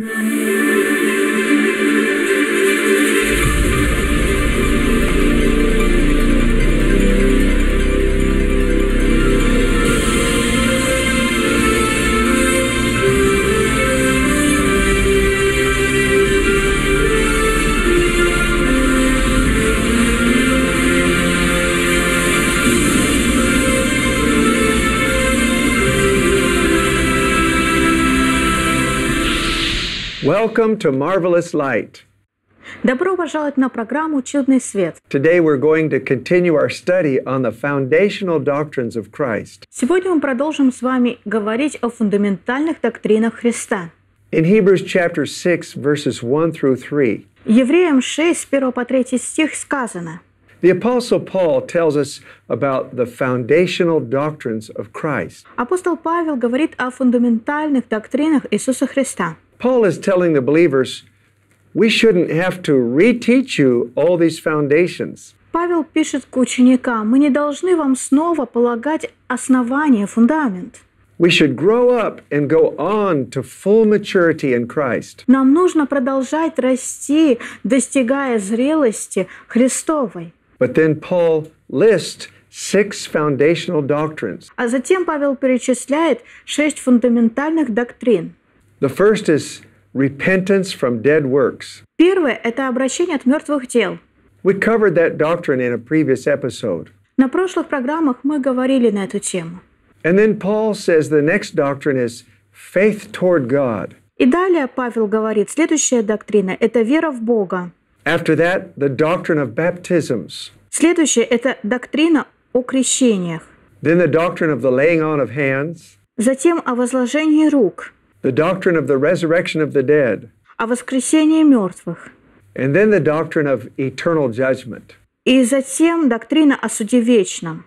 Música Welcome to Marvelous Light. Добро пожаловать на программу «Чудный свет». Today we're going to continue our study on the foundational doctrines of Christ. Сегодня мы продолжим с вами говорить о фундаментальных доктринах Христа. In Hebrews chapter 6 verses 1 through 3, Евреям 6, с 1 по 3 стих сказано the apostle Paul tells us about the foundational doctrines of Christ. Апостол Павел говорит о фундаментальных доктринах Иисуса Христа. Paul is telling the believers we shouldn't have to reteach you all these foundations. Павел пишет к ученикам, мы не должны вам снова полагать основание, фундамент. We should grow up and go on to full maturity in Christ. Нам нужно продолжать расти, достигая зрелости Христовой. But then Paul lists six foundational doctrines. А затем Павел перечисляет шесть фундаментальных доктрин. The first is repentance from dead works. Первое – это обращение от мертвых дел. We covered that doctrine in a previous episode. На прошлых программах мы говорили на эту тему. And then Paul says the next doctrine is faith toward God. И далее Павел говорит, следующая доктрина – это вера в Бога. After that, the doctrine of baptisms. Следующее – это доктрина о крещениях. Then the doctrine of the laying on of hands. Затем о возложении рук, The doctrine of the resurrection of the dead. о воскресении мертвых. And then the doctrine of eternal judgment. И затем доктрина о суде вечном.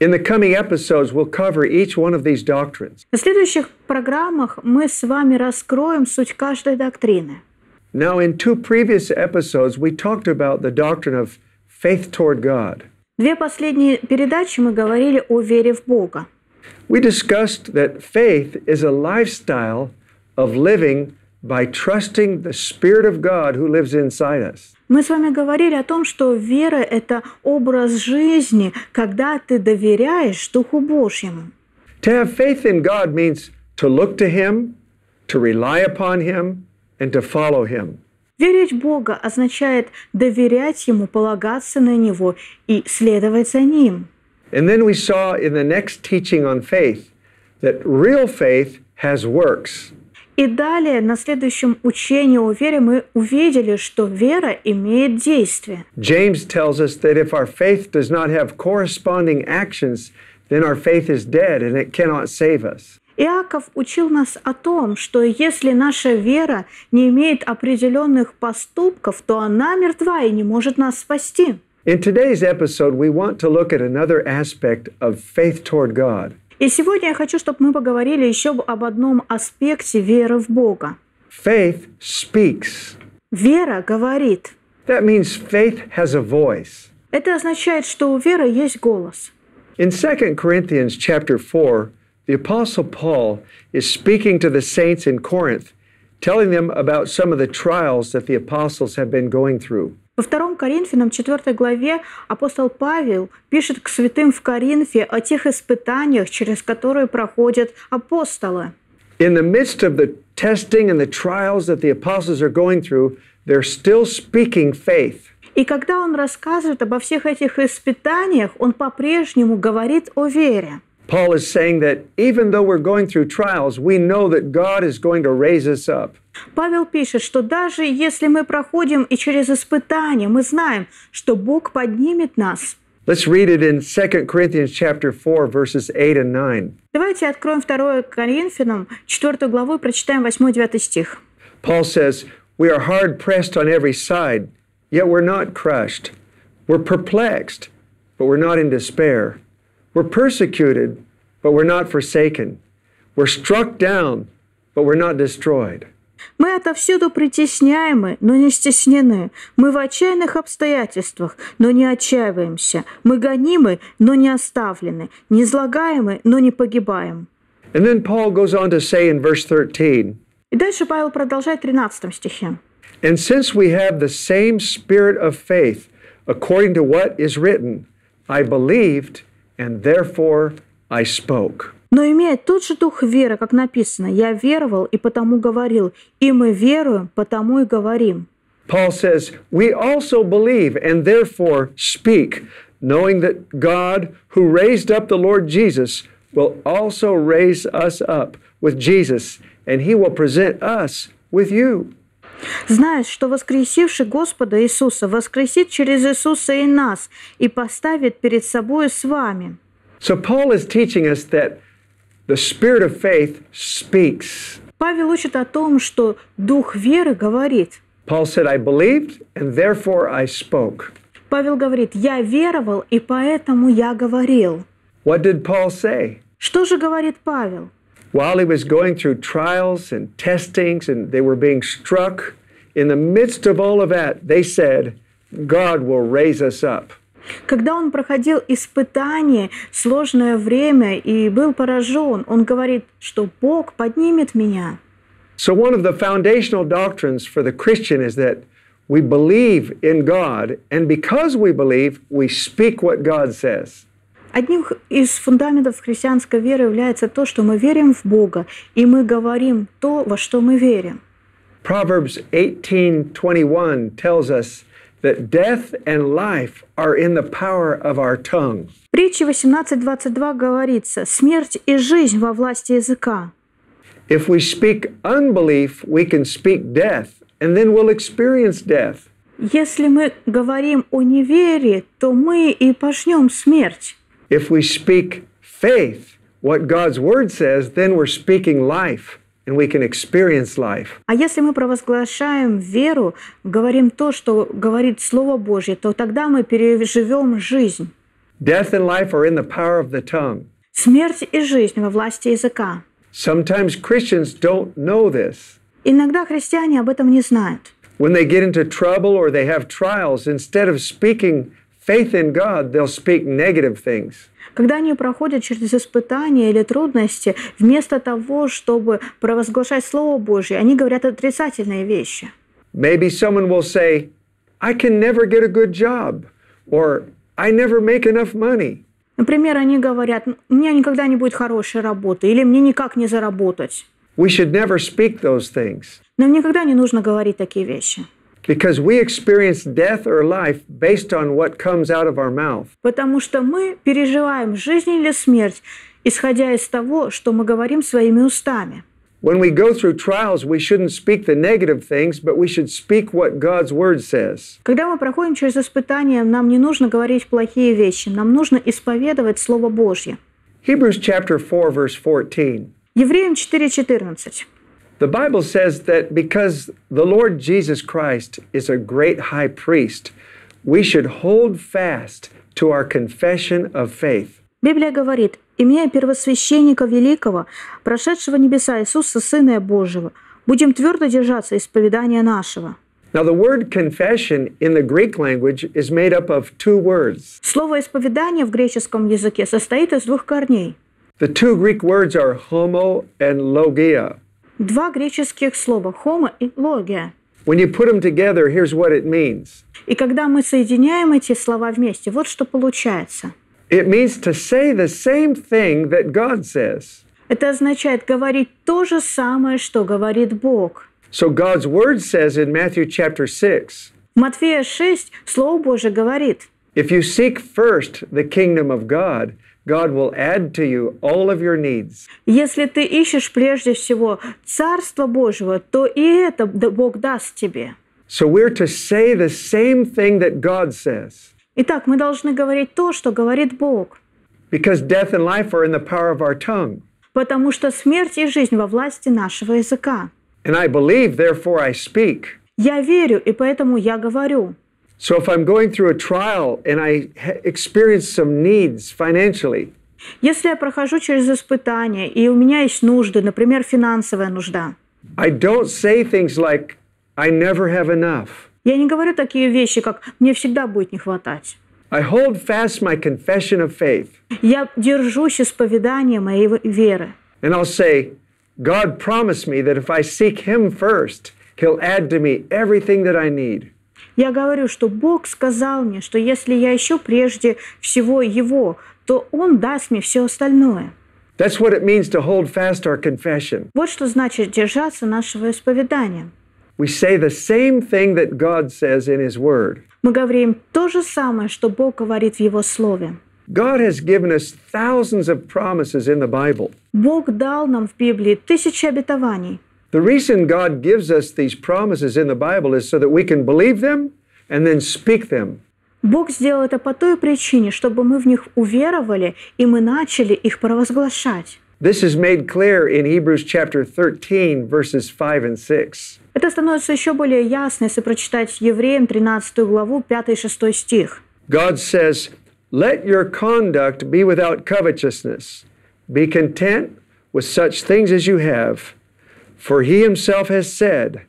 In the coming episodes, we'll cover each one of these doctrines. На следующих программах мы с вами раскроем суть каждой доктрины. Now, in two previous episodes, we talked about the doctrine of faith toward God. Две последние передачи мы говорили о вере в Бога. We discussed that faith is a lifestyle of living by trusting the Spirit of God who lives inside us. Мы с вами говорили о том, что вера – это образ жизни, когда ты доверяешь Духу Божьему. To have faith in God means to look to Him, to rely upon Him, and to follow Him. Верить в Бога означает доверять Ему, полагаться на Него и следовать за Ним. And then we saw in the next teaching on faith that real faith has works. И далее, на следующем учении о вере, мы увидели, что вера имеет действие. James tells us that if our faith does not have corresponding actions, then our faith is dead and it cannot save us. Иаков учил нас о том, что если наша вера не имеет определенных поступков, то она мертва и не может нас спасти. In today's episode, we want to look at another aspect of faith toward God. И сегодня я хочу, чтобы мы поговорили еще об одном аспекте веры в Бога. Faith speaks. Вера говорит. That means faith has a voice. Это означает, что у веры есть голос. In 2 Corinthians chapter 4, the apostle Paul is speaking to the saints in Corinth, telling them about some of the trials that the apostles have been going through. Во 2 Коринфянам 4 главе апостол Павел пишет к святым в Коринфе о тех испытаниях, через которые проходят апостолы. In the midst of the testing and the trials that the apostles are going through, they're still speaking faith. И когда он рассказывает обо всех этих испытаниях, он по-прежнему говорит о вере. Paul is saying that even though we're going through trials, we know that God is going to raise us up. Павел пишет, что даже если мы проходим и через испытания, мы знаем, что Бог поднимет нас. Let's read it in 2 Corinthians chapter 4 verses 8 and 9. Давайте откроем 2 Коринфянам, 4 главу, и прочитаем 8-9 стих. Paul says, "We are hard pressed on every side, yet we're not crushed. We're perplexed, but we're not in despair. We're persecuted, but we're not forsaken. We're struck down, but we're not destroyed." Мы отовсюду притесняемы, но не стеснены. Мы в отчаянных обстоятельствах, но не отчаиваемся. Мы гонимы, но не оставлены. Не излагаемы, но не погибаем. And then Paul goes on to say in verse 13, И дальше Павел продолжает в 13 стихе. And since we have the same spirit of faith, according to what is written, I believed, and therefore I spoke. Но имея тот же дух веры, как написано, «Я веровал и потому говорил», и мы веруем, потому и говорим. Paul says, We also believe and therefore speak, knowing that God, who raised up the Lord Jesus, will also raise us up with Jesus, and he will present us with you. Зная, что воскресивший Господа Иисуса воскресит через Иисуса и нас и поставит перед собой с вами. So Paul is teaching us that the spirit of faith speaks. Павел учит о том, что дух веры говорит. Paul said, I believed, and therefore I spoke. Павел говорит, я веровал, и поэтому я говорил. What did Paul say? Что же говорит Павел? While he was going through trials and testings and they were being struck, in the midst of all of that, they said, God will raise us up. Когда он проходил испытание, сложное время и был поражен, он говорит, что Бог поднимет меня. So, one of the foundational doctrines for the Christian is that we believe in God, and because we believe, we speak what God says. Одним из фундаментов христианской веры является то, что мы верим в Бога, и мы говорим то, во что мы верим. Proverbs 18:21 tells us that death and life are in the power of our tongue. Притча 18.22 говорится, смерть и жизнь во власти языка. If we speak unbelief, we can speak death, and then we'll experience death. Если мы говорим о неверии, то мы и пожнем смерть. If we speak faith, what God's word says, then we're speaking life and we can experience life. А если мы провозглашаем веру, говорим то, что говорит Слово Божье, то тогда мы переживем жизнь. Death and life are in the power of the tongue. Смерть и жизнь во власти языка. Sometimes Christians don't know this. Иногда христиане об этом не знают. When they get into trouble or they have trials, instead of speaking faith in God, they'll speak negative things. Когда они проходят через испытания или трудности, вместо того, чтобы провозглашать Слово Божье, они говорят отрицательные вещи. Maybe someone will say, I can never get a good job, or I never make enough money. Например, они говорят, у меня никогда не будет хорошей работы, или мне никак не заработать. We should never speak those things Нам никогда не нужно говорить такие вещи, because we experience death or life based on what comes out of our mouth. потому что мы переживаем жизнь или смерть, исходя из того, что мы говорим своими устами. When we go through trials, we shouldn't speak the negative things, but we should speak what God's word says. Когда мы проходим через испытания, нам не нужно говорить плохие вещи, нам нужно исповедовать Слово Божье. Hebrews chapter 4 verse 14. Евреям 4.14. The Bible says that because the Lord Jesus Christ is a great high priest, we should hold fast to our confession of faith. Библия говорит, имея первосвященника великого, прошедшего небеса Иисуса, Сына Божьего, будем твердо держаться исповедания нашего. Now, the word confession in the Greek language is made up of two words. Слово исповедание в греческом языке состоит из двух корней. The two Greek words are homo and logia. Два греческих слова «homo» и «logia». When you put them together, here's what it means И когда мы соединяем эти слова вместе, вот что получается. it means to say the same thing that God says. Это означает говорить то же самое, что говорит Бог. So, God's word says in Matthew chapter 6 В Матфея 6 Слово Божие говорит, if you seek first the kingdom of God, God will add to you all of your needs. если ты ищешь прежде всего Царство Божьего, то и это да- Бог даст тебе. So, we're to say the same thing that God says Итак, мы должны говорить то, что говорит Бог, because death and life are in the power of our tongue. потому что смерть и жизнь во власти нашего языка. And I believe, therefore I speak. Я верю, и поэтому я говорю. So if I'm going through a trial and I ha- experience some needs financially, Если я прохожу через испытания, и у меня есть нужды, например, финансовая нужда, I don't say things like, I never have enough. я не говорю такие вещи, как «мне всегда будет не хватать». I hold fast my confession of faith Я держусь исповедания моей в- веры. and I'll say, God promised me that if I seek Him first, He'll add to me everything that I need. Я говорю, что Бог сказал мне, что если я ищу прежде всего Его, то Он даст мне все остальное. That's what it means to hold fast our confession. Вот что значит держаться нашего исповедания. We say the same thing that God says in His Word. Мы говорим то же самое, что Бог говорит в Его Слове. God has given us thousands of promises in the Bible. Бог дал нам в Библии тысячи обетований. The reason God gives us these promises in the Bible is so that we can believe them and then speak them. Бог сделал это по той причине, чтобы мы в них уверовали, и мы начали их провозглашать. This is made clear in Hebrews chapter 13, verses 5 and 6. Это становится еще более ясно, если прочитать Евреям 13 главу, 5 и 6 стих. God says, Let your conduct be without covetousness. Be content with such things as you have. For he himself has said,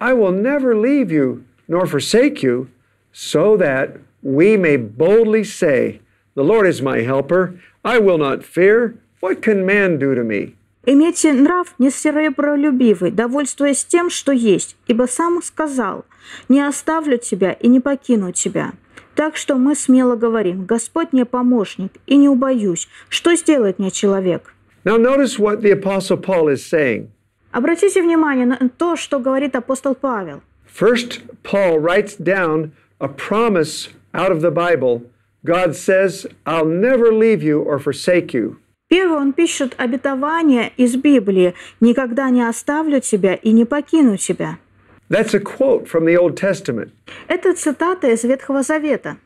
I will never leave you nor forsake you, so that we may boldly say, The Lord is my helper. I will not fear. What can man do to me? Имейте нрав несеребролюбивый, довольствуясь тем, что есть, ибо сам сказал, «Не оставлю тебя и не покину тебя». Так что мы смело говорим, «Господь мне помощник, и не убоюсь. Что сделает мне человек?» Now, notice what the Apostle Paul is saying. Обратите внимание на то, что говорит апостол Павел. First, Paul writes down a promise out of the Bible. God says, I'll never leave you or forsake you. Первый он пишет обетование из Библии «Никогда не оставлю тебя и не покину тебя». That's a quote from the Old Testament. Это цитата из Ветхого Завета.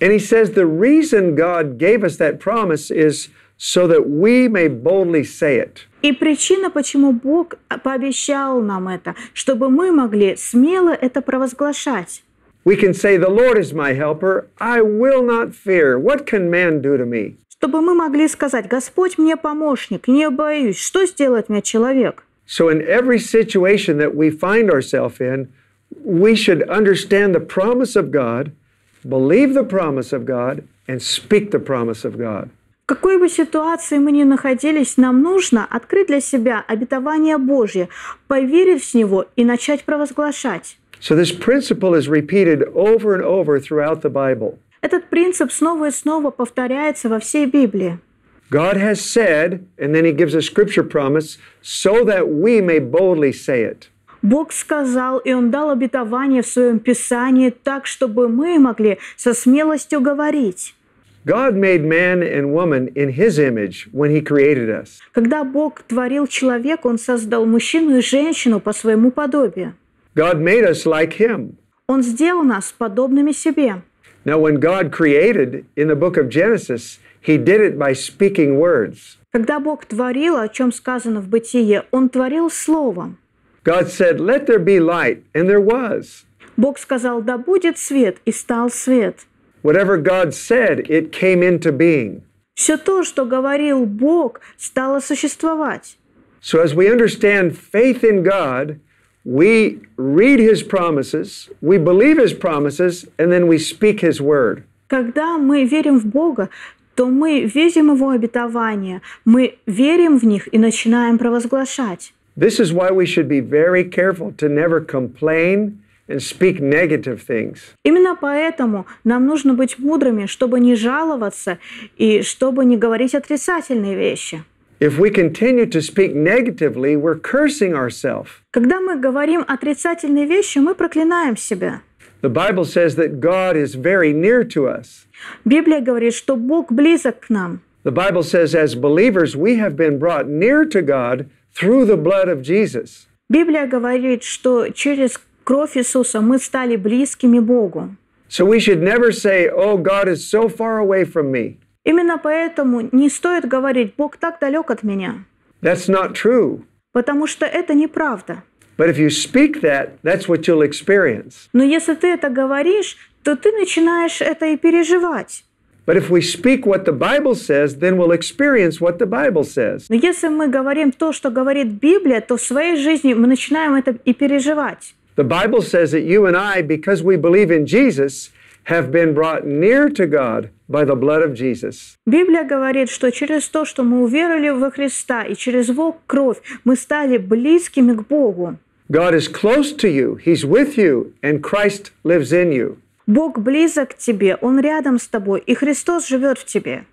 And he says the reason God gave us that promise is so that we may boldly say it. И причина, почему Бог пообещал нам это, чтобы мы могли смело это провозглашать. We can say, The Lord is my helper. I will not fear. What can man do to me? Чтобы мы могли сказать, Господь мне помощник, не боюсь, что сделает мне человек? So, in every situation that we find ourselves in, we should understand the promise of God, believe the promise of God, and speak the promise of God. Какой бы ситуации мы ни находились, нам нужно открыть для себя обетование Божье, поверить в него и начать провозглашать. So, this principle is repeated over and over throughout the Bible. Этот принцип снова и снова повторяется во всей Библии. God has said, and then he gives a scripture promise, so that we may boldly say it. Бог сказал, и Он дал обетование в Своем Писании так, чтобы мы могли со смелостью говорить. God made man and woman in his image when he created us. Когда Бог творил человека, Он создал мужчину и женщину по своему подобию. God made us like him. Он сделал нас подобными себе. Now, when God created in the book of Genesis, he did it by speaking words. Когда Бог творил, о чем сказано в Бытие, Он творил Словом. God said, Let there be light, and there was. Бог сказал, да будет свет, и стал свет. Whatever God said, it came into being. Все то, что говорил Бог, стало существовать. So, as we understand faith in God, we read his promises, we believe his promises, and then we speak his word. Когда мы верим в Бога, то мы видим Его обетования, мы верим в них и начинаем провозглашать. This is why we should be very careful to never complain and speak negative things. Именно поэтому нам нужно быть мудрыми, чтобы не жаловаться и чтобы не говорить отрицательные вещи. If we continue to speak negatively, we're cursing ourselves. Когда мы говорим отрицательные вещи, мы проклинаем себя. The Bible says that God is very near to us. Библия говорит, что Бог близок к нам. The Bible says, as believers, we have been brought near to God through the blood of Jesus. Библия говорит, что через кровь Иисуса мы стали близкими Богу. So we should never say, Oh, God is so far away from me. Именно поэтому не стоит говорить «Бог так далек от меня», That's not true. потому что это неправда. But if you speak that, that's what you'll experience. Но если ты это говоришь, то ты начинаешь это и переживать. But if we speak what the Bible says, then we'll experience what the Bible says. Но если мы говорим то, что говорит Библия, то в своей жизни мы начинаем это и переживать. The Bible says that you and I, because we believe in Jesus, have been brought near to God by the blood of Jesus. Библия говорит, что через то, что мы уверовали во Христа и через Его кровь, мы стали близкими к Богу. God is close to you, He's with you, and Christ lives in you. Бог близок к тебе, Он рядом с тобой, и Христос живет в тебе.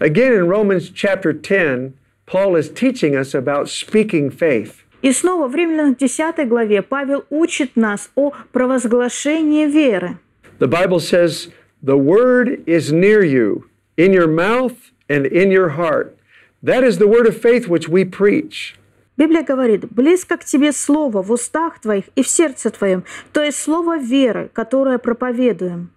Again, in Romans chapter 10, Paul is teaching us about speaking faith. И снова в Римлянам 10 главе Павел учит нас о провозглашении веры. The Bible says, The word is near you, in your mouth and in your heart. That is the word of faith which we preach. Библия говорит, близко к тебе слово в устах твоих и в сердце твоем, то есть слово веры, которое проповедуем.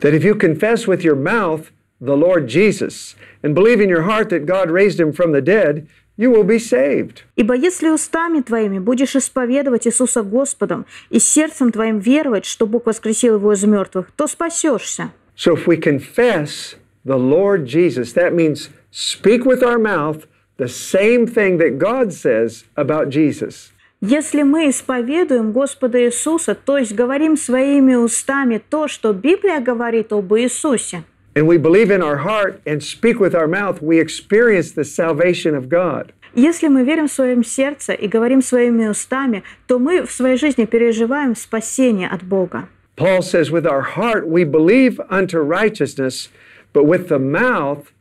That if you confess with your mouth the Lord Jesus and believe in your heart that God raised him from the dead, you will be saved. Ибо если устами твоими будешь исповедовать Иисуса Господом и сердцем твоим веровать, что Бог воскресил его из мертвых, то спасешься. So if we confess the Lord Jesus, that means speak with our mouth the same thing that God says about Jesus. Если мы исповедуем Господа Иисуса, то есть говорим своими устами то, что Библия говорит об Иисусе, And we believe in our heart and speak with our mouth, we experience the salvation of God. если мы верим в своем сердце и говорим своими устами, то мы в своей жизни переживаем спасение от Бога. Paul says, with our heart we believe unto righteousness, but with the mouth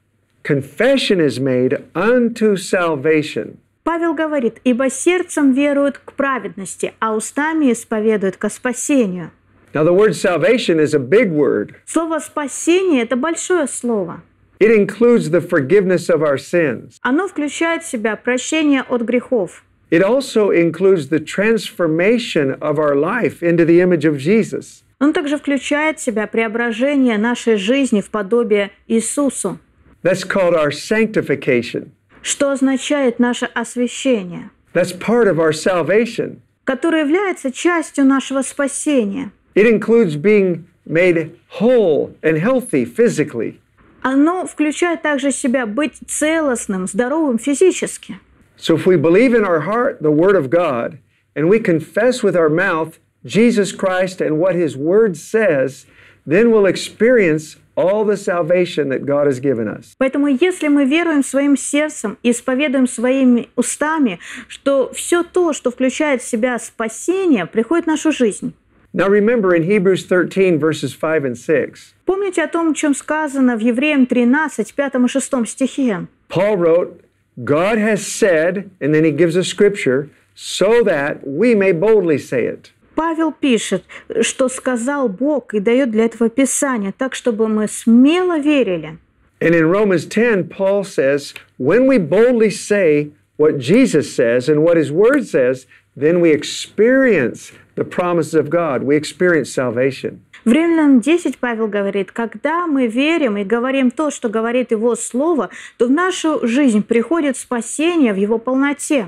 confession is made unto salvation. Павел говорит, «Ибо сердцем веруют к праведности, а устами исповедуют ко спасению». Now, the word salvation is a big word. Слово «спасение» — это большое слово. It includes the forgiveness of our sins. Оно включает в себя прощение от грехов. It also includes the transformation of our life into the image of Jesus. Он также включает в себя преображение нашей жизни в подобие Иисусу, That's called our sanctification. что означает наше освящение, That's part of our salvation. которое является частью нашего спасения. It includes being made whole and healthy physically. Оно включает также в себя быть целостным, здоровым физически. So if we believe in our heart the Word of God and we confess with our mouth Jesus Christ and what His Word says, then we'll experience all the salvation that God has given us. Поэтому если мы веруем своим сердцем и исповедуем своими устами, что все то, что включает в себя спасение, приходит в нашу жизнь. Now remember in Hebrews 13, verses 5 and 6, Помните о том, о чем сказано в Евреям 13, 5 и 6 стихе. Paul wrote, God has said, and then he gives a scripture, so that we may boldly say it. Павел пишет, что сказал Бог и дает для этого Писание, так, чтобы мы смело верили. And in Romans 10, Paul says, when we boldly say what Jesus says and what his word says, then we experience the promises of God. We experience salvation. В Римлянам 10 Павел говорит, когда мы верим и говорим то, что говорит Его Слово, то в нашу жизнь приходит спасение в Его полноте.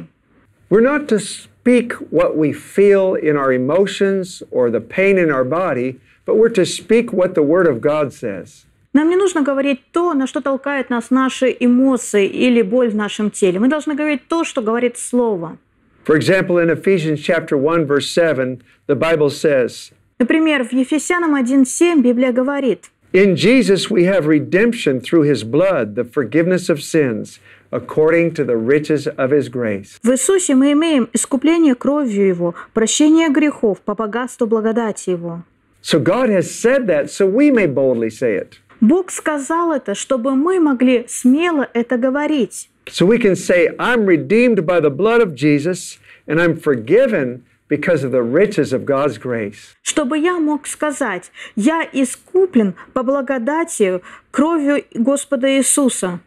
We're not to speak what we feel in our emotions or the pain in our body, but we're to speak what the Word of God says. Нам не нужно говорить то, на что толкает нас наши эмоции или боль в нашем теле. Мы должны говорить то, что говорит Слово. For example, in Ephesians chapter 1 verse 7, the Bible says, Например, в Ефесянам 1.7 Библия говорит, In Jesus we have redemption through his blood, the forgiveness of sins, according to the riches of his grace. В Иисусе мы имеем искупление кровью Его, прощение грехов по богатству благодати Его. So God has said that so we may boldly say it. Бог сказал это, чтобы мы могли смело это говорить. So we can say, I'm redeemed by the blood of Jesus and I'm forgiven because of the riches of God's grace. Чтобы я мог сказать, я искуплен по благодати кровью Господа Иисуса.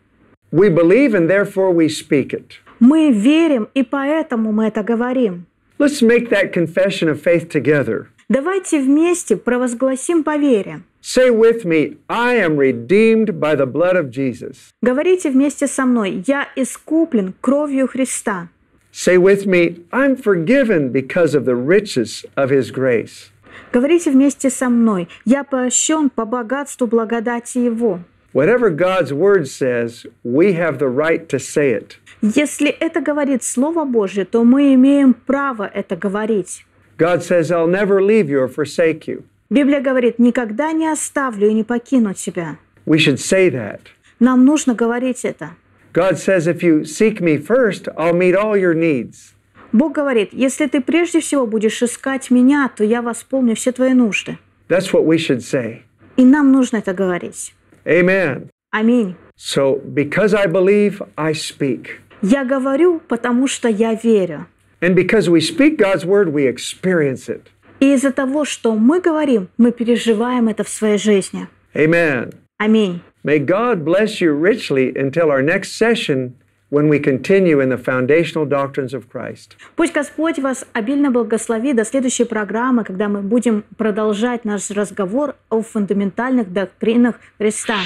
We believe and therefore we speak it. Мы верим, и поэтому мы это говорим. Let's make that confession of faith together. Давайте вместе провозгласим по вере. Say with me, I am redeemed by the blood of Jesus. Говорите вместе со мной, я искуплен кровью Христа. Say with me, I'm forgiven because of the riches of his grace. Говорите вместе со мной, я прощен по богатству благодати Его. Whatever God's word says, we have the right to say it. Если это говорит Слово Божье, то мы имеем право это говорить. God says, I'll never leave you or forsake you. Библия говорит, никогда не оставлю и не покину тебя. We should say that. Нам нужно говорить это. God says, if you seek me first, I'll meet all your needs. Бог говорит, если ты прежде всего будешь искать меня, то я восполню все твои нужды. That's what we should say. И нам нужно это говорить. Amen. Аминь. So, because I believe, I speak. Я говорю, потому что я верю. And because we speak God's word, we experience it. И из-за того, что мы говорим, мы переживаем это в своей жизни. Amen. Аминь. May God bless you richly until our next session when we continue in the foundational doctrines of Christ. Пусть Господь вас обильно благословит до следующей программы, когда мы будем продолжать наш разговор о фундаментальных доктринах Христа.